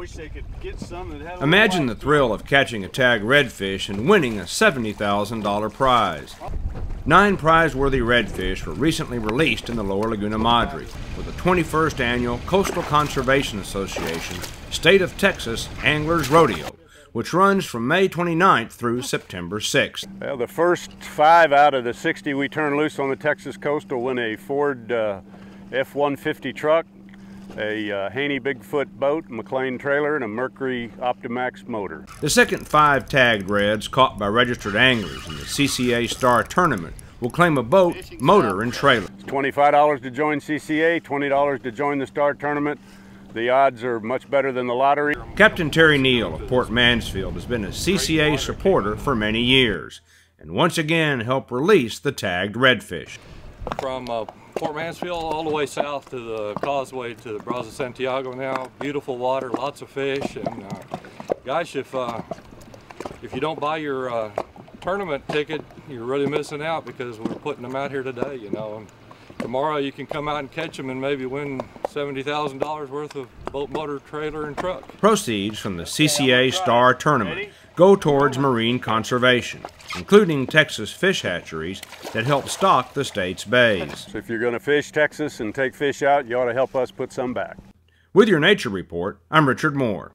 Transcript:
wish they could get some that had. Imagine the thrill of catching a tag redfish and winning a $70,000 prize. Nine prize-worthy redfish were recently released in the lower Laguna Madre for the 21st annual Coastal Conservation Association State of Texas Anglers Rodeo, which runs from May 29th through September 6th. Well, the first five out of the 60 we turn loose on the Texas coast will win a Ford uh, F-150 truck, a uh, Haynie Bigfoot boat, McClain trailer, and a Mercury Optimax motor. The second five tagged reds caught by registered anglers in the CCA Star Tournament will claim a boat, motor, and trailer. It's $25 to join CCA, $20 to join the Star Tournament. The odds are much better than the lottery. Captain Terry Neal of Port Mansfield has been a CCA supporter for many years and once again helped release the tagged redfish. From uh, Port Mansfield all the way south to the causeway to the Brazos Santiago now. Beautiful water, lots of fish, and uh, gosh, if uh, if you don't buy your uh, tournament ticket, you're really missing out because we're putting them out here today, you know. And tomorrow you can come out and catch them and maybe win $70,000 worth of boat, motor, trailer, and truck. Proceeds from the CCA Star Tournament go towards marine conservation, including Texas fish hatcheries that help stock the state's bays. So if you're going to fish Texas and take fish out, you ought to help us put some back. With your Nature Report, I'm Richard Moore.